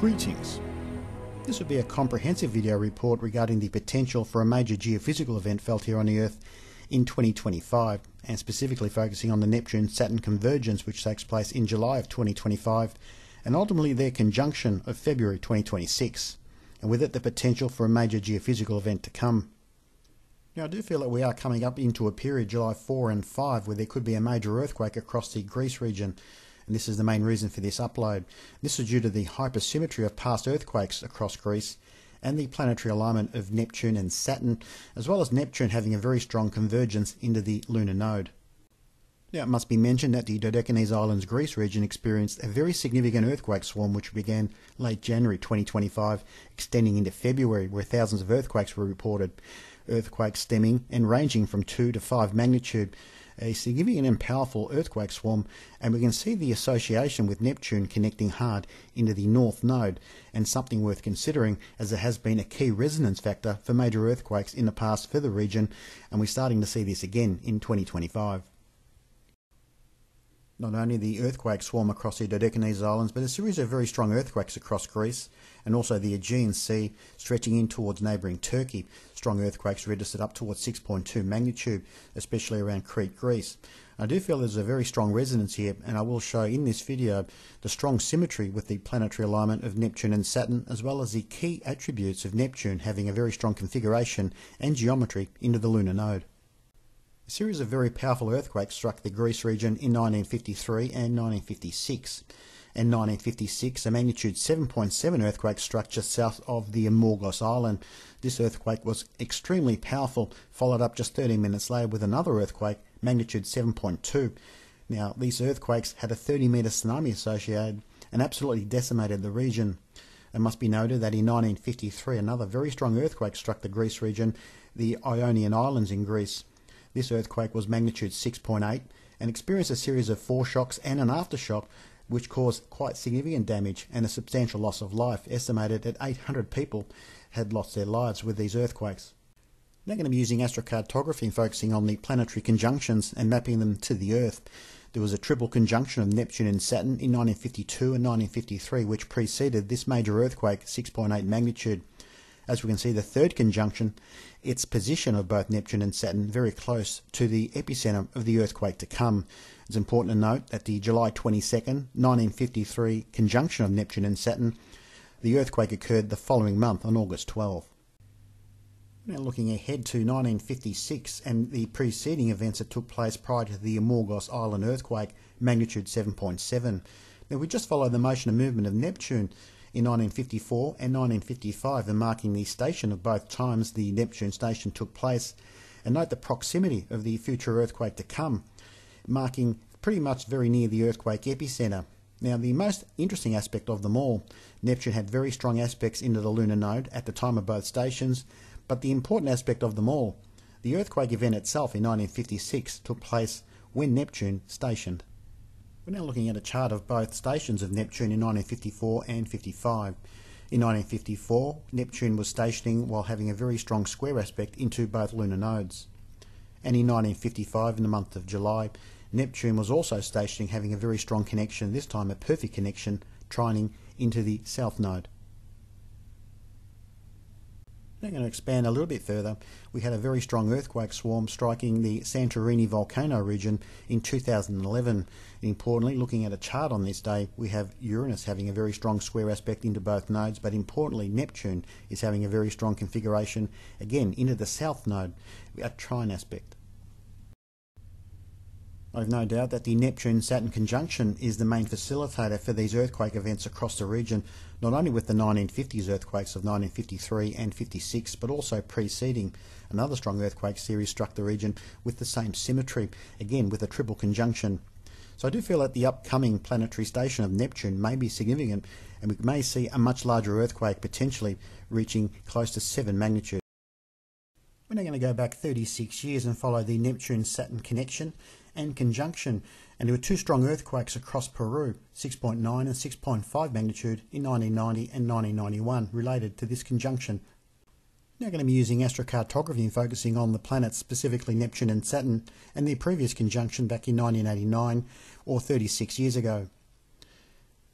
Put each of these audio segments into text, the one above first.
Greetings. This will be a comprehensive video report regarding the potential for a major geophysical event felt here on the Earth in 2025, and specifically focusing on the Neptune-Saturn convergence which takes place in July of 2025, and ultimately their conjunction of February 2026, and with it the potential for a major geophysical event to come. Now, I do feel that we are coming up into a period, July 4 and 5, where there could be a major earthquake across the Greece region, and this is the main reason for this upload. This is due to the hypersymmetry of past earthquakes across Greece and the planetary alignment of Neptune and Saturn, as well as Neptune having a very strong convergence into the lunar node. Now, it must be mentioned that the Dodecanese Islands Greece region experienced a very significant earthquake swarm which began late January 2025, extending into February, where thousands of earthquakes were reported. Earthquakes stemming and ranging from 2 to 5 magnitude, a significant and powerful earthquake swarm, and we can see the association with Neptune connecting hard into the North Node, and something worth considering as it has been a key resonance factor for major earthquakes in the past for the region, and we're starting to see this again in 2025 not only the earthquake swarm across the Dodecanese Islands, but a series of very strong earthquakes across Greece and also the Aegean Sea stretching in towards neighbouring Turkey. Strong earthquakes registered up towards 6.2 magnitude, especially around Crete, Greece. I do feel there's a very strong resonance here, and I will show in this video the strong symmetry with the planetary alignment of Neptune and Saturn, as well as the key attributes of Neptune having a very strong configuration and geometry into the lunar node. A series of very powerful earthquakes struck the Greece region in 1953 and 1956. In 1956, a magnitude 7.7 earthquake struck just south of the Amorgos Island. This earthquake was extremely powerful, followed up just 13 minutes later with another earthquake, magnitude 7.2. Now, these earthquakes had a 30 metre tsunami associated and absolutely decimated the region. It must be noted that in 1953, another very strong earthquake struck the Greece region, the Ionian Islands in Greece. This earthquake was magnitude 6.8 and experienced a series of foreshocks and an aftershock which caused quite significant damage and a substantial loss of life. Estimated that 800 people had lost their lives with these earthquakes. Now going to be using astrocartography and focusing on the planetary conjunctions and mapping them to the Earth. There was a triple conjunction of Neptune and Saturn in 1952 and 1953 which preceded this major earthquake, 6.8 magnitude. As we can see, the third conjunction, its position of both Neptune and Saturn very close to the epicenter of the earthquake to come. It's important to note that the July 22nd, 1953 conjunction of Neptune and Saturn, the earthquake occurred the following month on August 12. Now looking ahead to 1956 and the preceding events that took place prior to the Amorgos Island earthquake, magnitude 7.7. Now we just follow the motion and movement of Neptune in 1954 and 1955 and marking the station of both times the Neptune station took place. And note the proximity of the future earthquake to come, marking pretty much very near the earthquake epicenter. Now, the most interesting aspect of them all, Neptune had very strong aspects into the lunar node at the time of both stations, but the important aspect of them all, the earthquake event itself in 1956 took place when Neptune stationed. We're now looking at a chart of both stations of Neptune in 1954 and 55. In 1954, Neptune was stationing while having a very strong square aspect into both lunar nodes. And in 1955, in the month of July, Neptune was also stationing having a very strong connection, this time a perfect connection, trining into the south node. Now going to expand a little bit further. We had a very strong earthquake swarm striking the Santorini volcano region in 2011. Importantly, looking at a chart on this day, we have Uranus having a very strong square aspect into both nodes, but importantly, Neptune is having a very strong configuration, again, into the south node, a trine aspect. I've no doubt that the Neptune Saturn conjunction is the main facilitator for these earthquake events across the region, not only with the 1950s earthquakes of 1953 and 56, but also preceding. Another strong earthquake series struck the region with the same symmetry, again with a triple conjunction. So I do feel that the upcoming planetary station of Neptune may be significant, and we may see a much larger earthquake potentially reaching close to 7 magnitude. We're now going to go back 36 years and follow the Neptune Saturn connection and conjunction, and there were two strong earthquakes across Peru, 6.9 and 6.5 magnitude in 1990 and 1991, related to this conjunction. Now going to be using astrocartography and focusing on the planets, specifically Neptune and Saturn, and their previous conjunction back in 1989 or 36 years ago.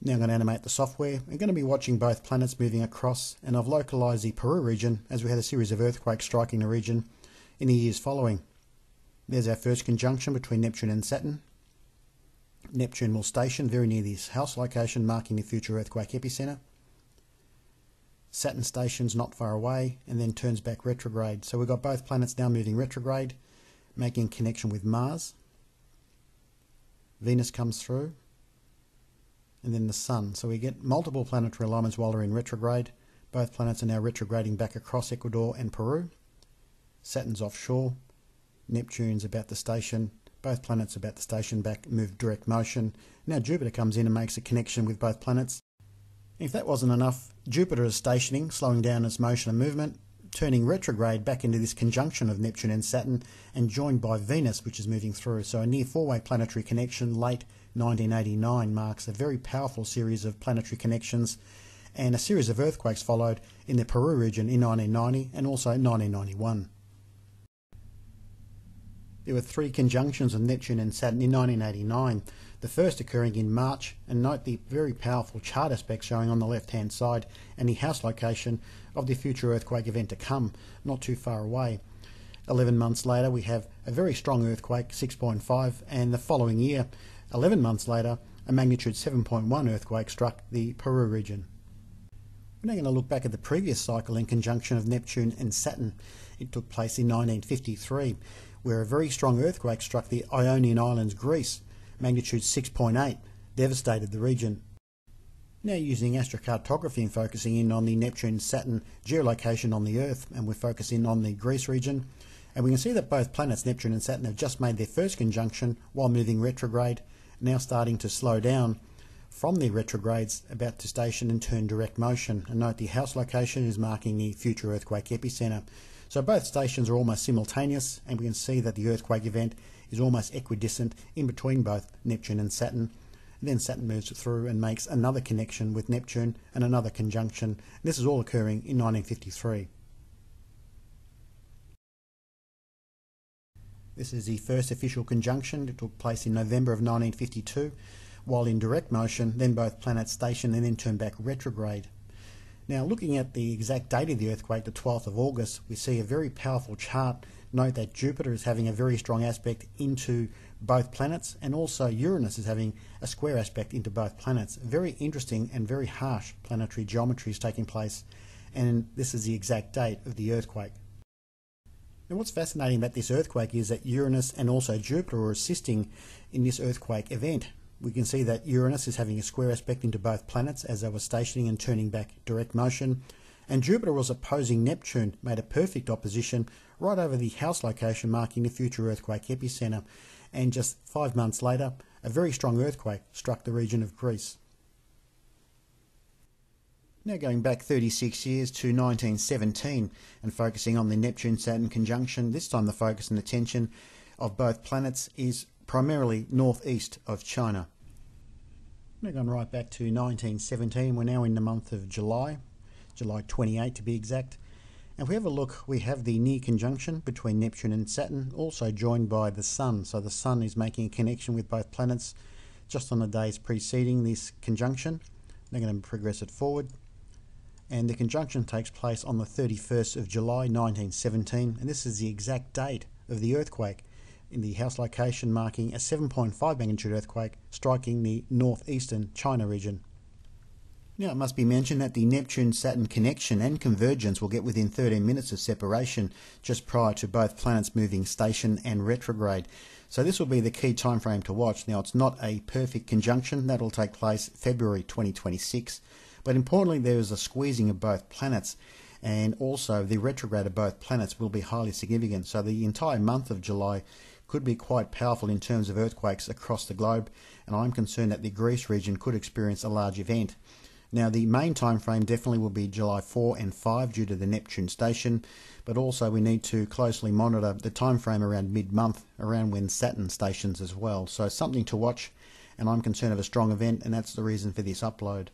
Now I'm going to animate the software. I'm going to be watching both planets moving across and I've localized the Peru region as we had a series of earthquakes striking the region in the years following. There's our first conjunction between Neptune and Saturn. Neptune will station very near this house location marking the future earthquake epicenter. Saturn stations not far away and then turns back retrograde. So we've got both planets now moving retrograde, making connection with Mars. Venus comes through and then the Sun. So we get multiple planetary alignments while they're in retrograde. Both planets are now retrograding back across Ecuador and Peru. Saturn's offshore. Neptune's about the station. Both planets about the station back, move direct motion. Now Jupiter comes in and makes a connection with both planets. If that wasn't enough, Jupiter is stationing, slowing down its motion and movement, turning retrograde back into this conjunction of Neptune and Saturn, and joined by Venus, which is moving through. So a near four-way planetary connection late 1989 marks a very powerful series of planetary connections and a series of earthquakes followed in the Peru region in 1990 and also 1991. There were three conjunctions of Neptune and Saturn in 1989, the first occurring in March, and note the very powerful chart aspect showing on the left hand side and the house location of the future earthquake event to come, not too far away. 11 months later, we have a very strong earthquake, 6.5, and the following year, 11 months later, a magnitude 7.1 earthquake struck the Peru region. We're now going to look back at the previous cycle in conjunction of Neptune and Saturn. It took place in 1953, where a very strong earthquake struck the Ionian Islands, Greece, magnitude 6.8, devastated the region. Now using astrocartography and focusing in on the Neptune-Saturn geolocation on the Earth, and we're focusing on the Greece region, and we can see that both planets, Neptune and Saturn, have just made their first conjunction while moving retrograde, now starting to slow down from the retrogrades about to station and turn direct motion. And note the house location is marking the future earthquake epicenter. So both stations are almost simultaneous and we can see that the earthquake event is almost equidistant in between both Neptune and Saturn. And then Saturn moves through and makes another connection with Neptune and another conjunction. This is all occurring in 1953. This is the first official conjunction. It took place in November of 1952. While in direct motion, then both planets station and then turn back retrograde. Now, looking at the exact date of the earthquake, the 12th of August, we see a very powerful chart. Note that Jupiter is having a very strong aspect into both planets, and also Uranus is having a square aspect into both planets. Very interesting and very harsh planetary geometry is taking place, and this is the exact date of the earthquake. Now, what's fascinating about this earthquake is that Uranus and also Jupiter are assisting in this earthquake event. We can see that Uranus is having a square aspect into both planets as they were stationing and turning back direct motion. And Jupiter was opposing Neptune, made a perfect opposition right over the house location marking the future earthquake epicenter. And just five months later, a very strong earthquake struck the region of Greece. Now going back 36 years to 1917 and focusing on the Neptune-Saturn conjunction, this time the focus and attention of both planets is primarily northeast of China. Now going right back to 1917, we're now in the month of July, July 28 to be exact. And if we have a look, we have the near conjunction between Neptune and Saturn, also joined by the Sun. So the Sun is making a connection with both planets just on the days preceding this conjunction. They're going to progress it forward and the conjunction takes place on the 31st of July 1917 and this is the exact date of the earthquake in the house location marking a 7.5 magnitude earthquake striking the northeastern China region. Now it must be mentioned that the Neptune-Saturn connection and convergence will get within 13 minutes of separation just prior to both planets moving station and retrograde. So this will be the key time frame to watch. Now it's not a perfect conjunction, that will take place February 2026. But importantly, there is a squeezing of both planets, and also the retrograde of both planets will be highly significant. So the entire month of July could be quite powerful in terms of earthquakes across the globe, and I'm concerned that the Greece region could experience a large event. Now, the main time frame definitely will be July 4 and 5 due to the Neptune station, but also we need to closely monitor the time frame around mid-month, around when Saturn stations as well. So something to watch, and I'm concerned of a strong event, and that's the reason for this upload.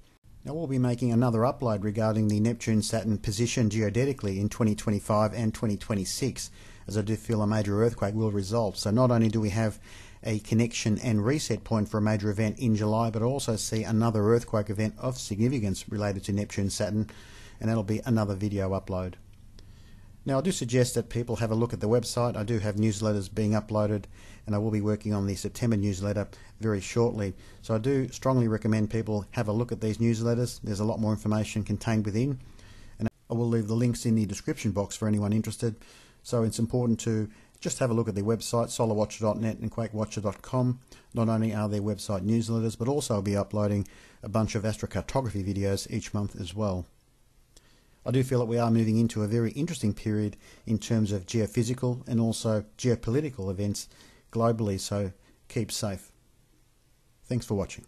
Now we'll be making another upload regarding the Neptune-Saturn position geodetically in 2025 and 2026 as I do feel a major earthquake will result. So not only do we have a connection and reset point for a major event in July, but also see another earthquake event of significance related to Neptune Saturn, and that'll be another video upload. Now, I do suggest that people have a look at the website. I do have newsletters being uploaded, and I will be working on the September newsletter very shortly. So, I do strongly recommend people have a look at these newsletters. There's a lot more information contained within, and I will leave the links in the description box for anyone interested. So, it's important to just have a look at their website, solarwatcher.net and quakewatcher.com. Not only are their website newsletters, but also I'll be uploading a bunch of astrocartography videos each month as well. I do feel that we are moving into a very interesting period in terms of geophysical and also geopolitical events globally, so keep safe. Thanks for watching.